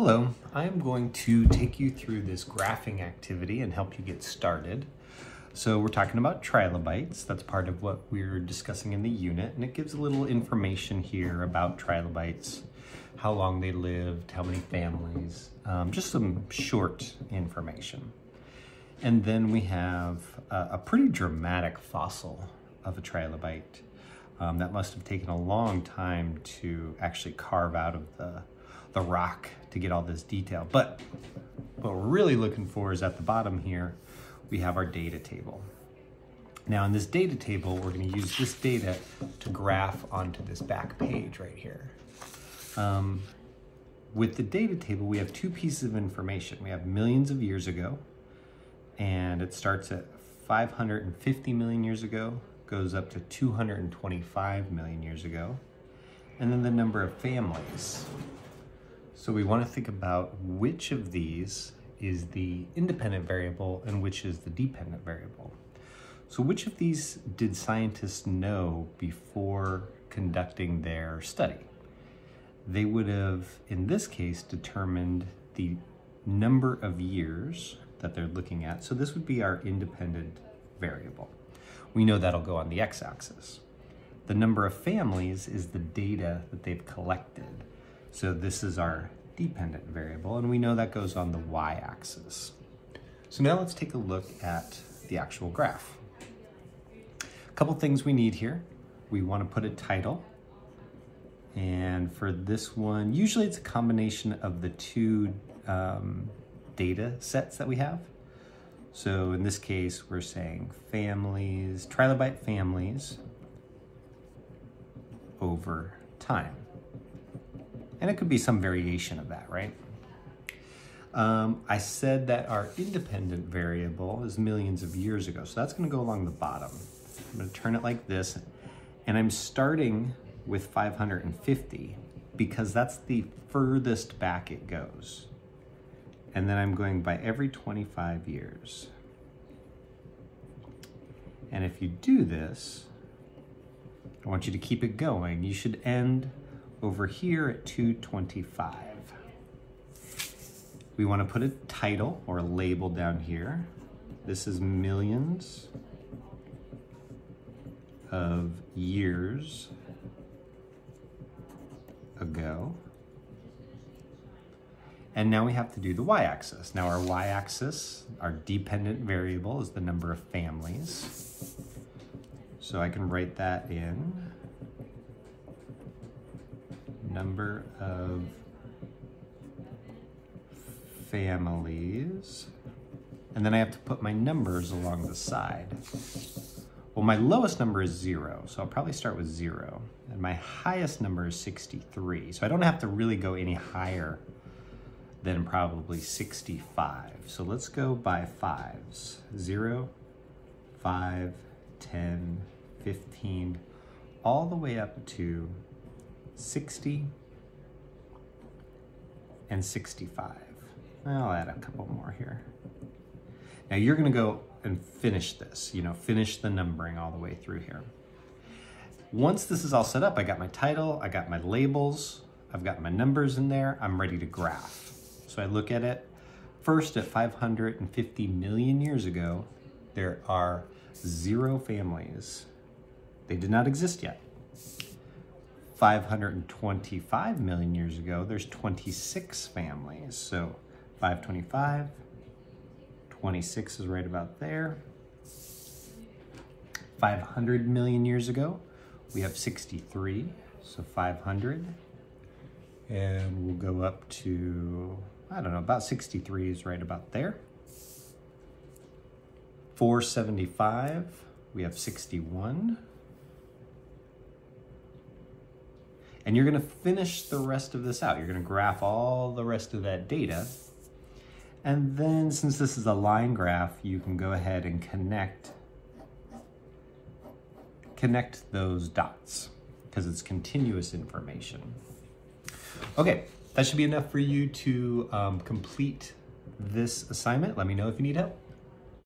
Hello, I'm going to take you through this graphing activity and help you get started. So we're talking about trilobites. That's part of what we're discussing in the unit, and it gives a little information here about trilobites, how long they lived, how many families, um, just some short information. And then we have a, a pretty dramatic fossil of a trilobite. Um, that must have taken a long time to actually carve out of the, the rock to get all this detail. But what we're really looking for is at the bottom here, we have our data table. Now in this data table, we're gonna use this data to graph onto this back page right here. Um, with the data table, we have two pieces of information. We have millions of years ago, and it starts at 550 million years ago, goes up to 225 million years ago, and then the number of families. So we want to think about which of these is the independent variable and which is the dependent variable. So which of these did scientists know before conducting their study? They would have, in this case, determined the number of years that they're looking at. So this would be our independent variable. We know that'll go on the x-axis. The number of families is the data that they've collected. So this is our dependent variable, and we know that goes on the y-axis. So now let's take a look at the actual graph. A couple things we need here. We want to put a title. And for this one, usually it's a combination of the two um, data sets that we have. So in this case, we're saying families, trilobite families over time. And it could be some variation of that, right? Um, I said that our independent variable is millions of years ago. So that's gonna go along the bottom. I'm gonna turn it like this. And I'm starting with 550 because that's the furthest back it goes and then I'm going by every 25 years. And if you do this, I want you to keep it going. You should end over here at 225. We want to put a title or a label down here. This is millions of years ago. And now we have to do the y-axis. Now our y-axis, our dependent variable is the number of families. So I can write that in. Number of families. And then I have to put my numbers along the side. Well, my lowest number is zero, so I'll probably start with zero. And my highest number is 63. So I don't have to really go any higher than probably 65. So let's go by fives. 0, 5, 10, 15, all the way up to 60 and 65. I'll add a couple more here. Now you're gonna go and finish this, you know, finish the numbering all the way through here. Once this is all set up, I got my title, I got my labels, I've got my numbers in there, I'm ready to graph. So I look at it first at 550 million years ago, there are zero families. They did not exist yet. 525 million years ago, there's 26 families. So 525, 26 is right about there. 500 million years ago, we have 63, so 500. And we'll go up to I don't know, about 63 is right about there. 475, we have 61. And you're gonna finish the rest of this out. You're gonna graph all the rest of that data. And then since this is a line graph, you can go ahead and connect, connect those dots because it's continuous information. Okay, that should be enough for you to um, complete this assignment. Let me know if you need help.